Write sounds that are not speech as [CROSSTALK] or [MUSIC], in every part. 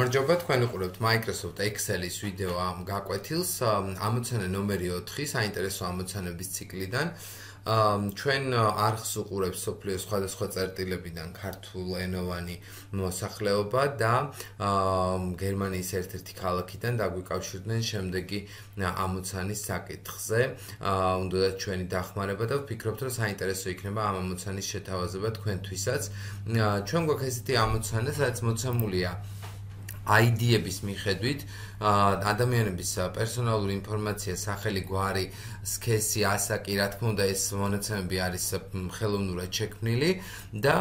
გამარჯობა, თქვენ უყურებთ Microsoft Excel-ის ვიდეო ამ გაკვეთილს. ამოცანა ნომერი 4, საინტერესო ამოცანების ციკლიდან. ჩვენ არხს უყურებს სოფლიოს სხვადასხვა წერტილებიდან ქართულენოვანი მოსახლეობა და გერმანიის ერთ-ერთი ქალაქიდან დაგვიკავშირდნენ შემდეგი ამოცანის საკითხზე. უნდათ ჩვენი დახმარება და ვფიქრობთ, რომ საინტერესო იქნება ამ ამოცანის შეთავაზება თქვენთვისაც. ჩვენ გვაქვს ესეთი ამოცანა, სადაც მოცემულია ID-ების მიხედვით ადამიანების პერსონალური ინფორმაცია, სახელი, გვარი, სქესი, ასაკი, რა თქმა უნდა, ეს მონაცემები არის ხელოვნურად შექმნილი და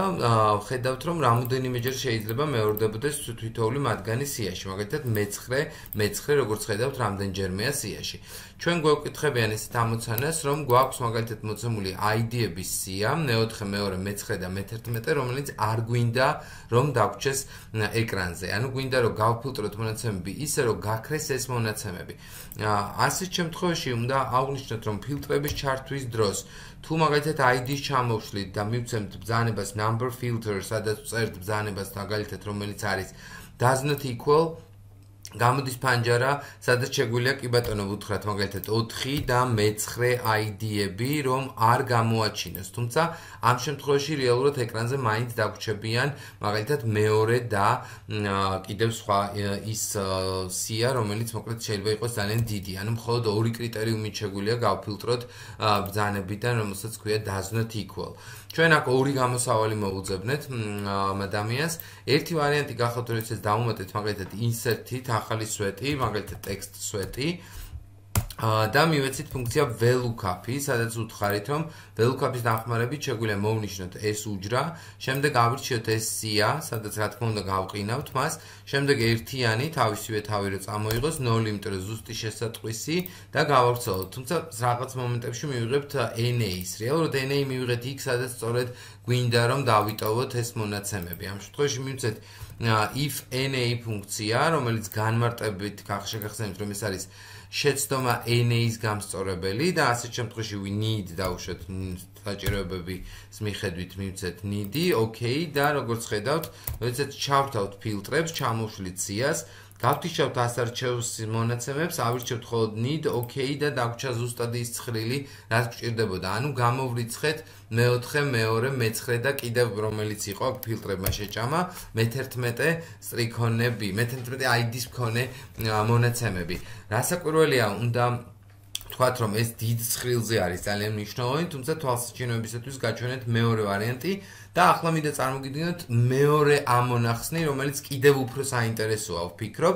ხედავთ, რომ რამოდენიმეჯერ შეიძლება მეორდებოდეს თვითოული მათგანი სიაში, მაგალითად მე-9, მე-9, როგორც ხედავთ, რამდენჯერმეა სიაში. ჩვენ გვეკითხებიან ეს ამოცანას, რომ გვაქვს მაგალითად მოცემული ID-ების სია, მე-4, მე-2, მე-9 და მე-11, რომელიც არ გვინდა რომ დაგვრჩეს ეკრანზე. ანუ გვინდა რომ გავფილტროთ მონაცემები ისე, რომ გაქრეს ეს მონაცემები. ასეთ შემთხვევაში უნდა აღვნიშნოთ, რომ ფილტრების ჩართვის დროს თუ მაგალითად ID-ს ჩამოვშლით და მივცემთ ბრძანებას number filter, სადაც წერთ ბრძანებას მაგალითად რომელიც არის doesn't equal გამოდის პანჯარა, სადაც შეგვიძლია კი ბატონო ვუთხრათ მაგალითად 4 და მე-9 ID-ები, რომ არ გამოაჩინოს. თუმცა ამ შემთხვევაში რეალურად ეკრანზე მაინც დაგვრჩებიან მაგალითად მეორე და კიდევ სხვა ის სია, რომელიც მოკლედ შეიძლება იყოს ძალიან დიდი. ანუ მხოლოდ ორი კრიტერიუმით შეგვიძლია გავფილტროთ ბრძანებიდან, რომელსაც ქვია does not equal. ჩვენ აქ ორი გამოსავალი მოუძებნეთ ადამიანს. ერთი ვარიანტი გახავთ, რომ ეს დაუმატეთ მაგალითად insert-ით ახალი სვეტი, მაგალითად text სვეტი. და მივეცით ფუნქცია velookup-ი, სადაც უთხარით, რომ velookup-ის დახმარებით შეგვიძლია მოვნიშნოთ ეს უჯრა, შემდეგ ავირჩიოთ ეს სია, სადაც რა თქმა უნდა გავყინავთ მას, შემდეგ ერთიანი თავისივე თავი რო წამოიღოს 0, იმიტომ რომ ზუსტი შესატყვისი და გავავრცელოთ. თუმცა რაღაც მომენტებში მივიღებთ NA-ს. რეალურად NA მივიღეთ იქ, სადაც სწორედ გვინდა რომ დავიტოვოთ ეს მონაცემები. ამ შემთხვევაში მივცეთ if NA ფუნქცია, რომელიც განმარტებით გახსენებთ, რომ ეს არის შეცდომა NA-ის გამსწორებელი და ასეთ შემთხვევაში we need დავუშვათ საჭიროებების მიხედვით მივცეთ need-ი, okay და როგორც ხედავთ, როდესაც ჩავთავთ ფილტრებს, ჩამოვშლით სიას, გავთიშავთ ასარჩევს მონაცემებს, ავირჩევთ მხოლოდ need, okay და დაგვრჩა ზუსტად ის ცხრილი, რაც გჭირდებოდა. ანუ გამოვრიცხეთ მე-4, მე-2, მე-9 და კიდევ რომელიც იყო ფილტრებმა შეჭამა, მე-11 სტრიქონები, მე-11 ID-ს მქონე მონაცემები. რასაკვირველია, უნდა ვთქვათ, რომ ეს დიდ ცხრილზე არის ძალიან მნიშვნელოვანი, თუმცა თვალსაჩინოებისათვის გაჩვენეთ მეორე ვარიანტი და ახლა მინდა წარმოგიდგინოთ მეორე ამონახსნი, რომელიც კიდევ უფრო საინტერესოა, ვფიქრობ.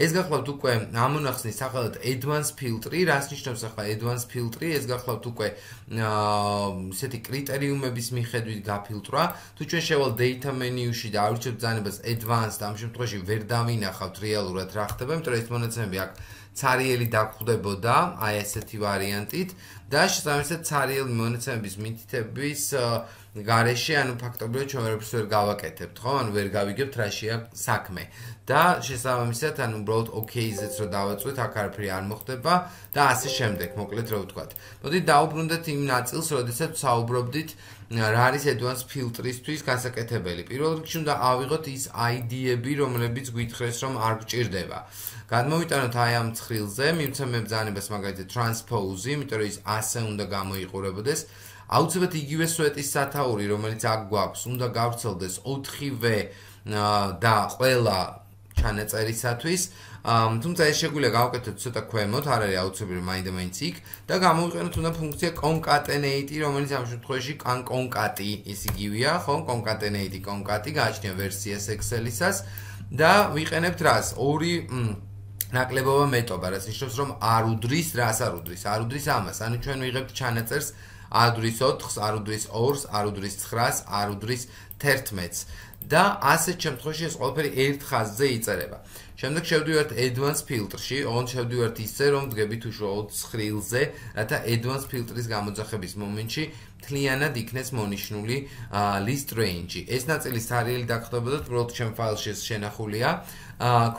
ეს გახლავთ უკვე ამონახსნის სახელად advanced filter-ი, რას ნიშნავს ახლა advanced filter-ი? ეს გახლავთ უკვე აა ესეთი კრიტერიუმების მიხედვით გაფილტრა. თუ ჩვენ შევალ data menu-ში და ავირჩევთ ბრძანებას advanced, ამ შემთხვევაში ვერ დავინახავთ რეალურად რა ხდება, იმიტომ რომ ეს მონაცემები აქ ცარიელი დაგხვდებოდა აი ესეთი ვარიანტით. და შესაბამისად ცარიელ მონაცემების მითითების გარეშე ანუ ფაქტობრივად ჩვენ ვერაფერს ვერ გავაკეთებთ, ხო? ანუ ვერ გავიგებთ რაშია საქმე. და შესაბამისად, ანუ უბრალოდ OK-ზეც რო დავაწვით, აქ არაფერი არ მოხდება და ასე შემდეგ, მოკლედ რა ვთქვათ. მოდი დაუბრუნდეთ იმ ნაწილს, როდესაც საუბრობდით რა არის advanced filter-ისთვის გასაკეთებელი. პირველ რიგში უნდა ავიღოთ ის ID-ები, რომლებიც გვითხრეს, რომ არ გჭირდება. გადმოვიტანოთ აი ამ ცხრილზე, მივცემებ ძალებას მაგალითად transpose, იმიტომ რომ ის ასე უნდა გამოიყურებოდეს. აუცილებლად იგივე სვეტის სათაური, რომელიც აქ გვაქვს, უნდა გავრცელდეს 4V და ყველა ჩანაწერისათვის. თუმცა ეს შეგვიძლია გავაკეთოთ ცოტა ქვემოთ, არ არის აუცილებელი მაინდა მაინც იქ და გამოვიყენოთ უნდა ფუნქცია concatenate, რომელიც ამ შემთხვევაში can concati ის იგივეა, ხო? concatenate concati გააჩნია ვერსიას Excel-ისას და ვიყენებთ რას? ორი ნაკლებობა მეტობა, რაც ნიშნავს, რომ არ უდრის, რას არ უდრის? არ უდრის ამას. ანუ ჩვენ ვიღებთ ჩანაწერს არ უდრის 4-ს, არ უდრის 2-ს, არ უდრის 9-ს, არ უდრის 11-ს. და ასეთ შემთხვევაში ეს ყველაფერი ერთ ხაზზე იწერება. შემდეგ შევდივართ advanced filter-ში, ოღონდ შევდივართ ისე, რომ დგებით უშუალოდ ცხრილზე, რათა advanced filter-ის გამოძახების მომენტში თლიანად იქნეს მონიშნული list range-ი. ეს ნაწილი სარიელი დაგხვდებოდათ, უბრალოდ ჩემ ფაილში შენახულია.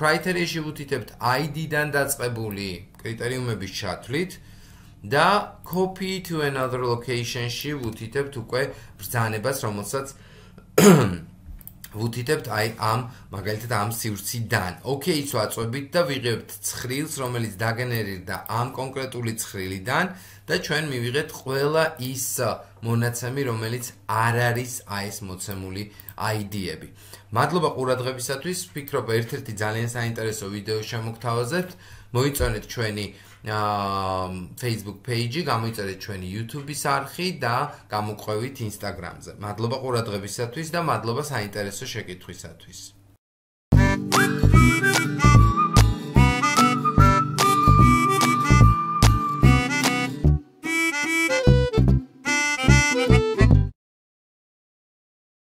criteria-ში ვუთითებთ ID-დან დაწყებული კრიტერიუმების ჩათვლით და copy to another location-ში ვუთითებთ უკვე ბრძანებას, რომელსაც [COUGHS] ვუთითებთ აი ამ მაგალითად ამ სივრციდან. ოკეის ვაწვევით და ვიღებთ ცხრილს, რომელიც დაგენერირდა ამ კონკრეტული ცხრილიდან და ჩვენ მივიღეთ ყველა ის მონაცემი, რომელიც არ არის აი ეს მოცემული ID-ები. მადლობა ყურადღებისათვის. ვფიქრობ, ერთ-ერთი ძალიან საინტერესო ვიდეო შემოგთავაზებთ. მოიწონეთ ჩვენი Facebook page-ი, გამოიწერეთ ჩვენი YouTube-ის არხი და გამოყვებით Instagram-ზე. მადლობა ყურადღებისათვის და მადლობა საინტერესო შეკითხვისათვის.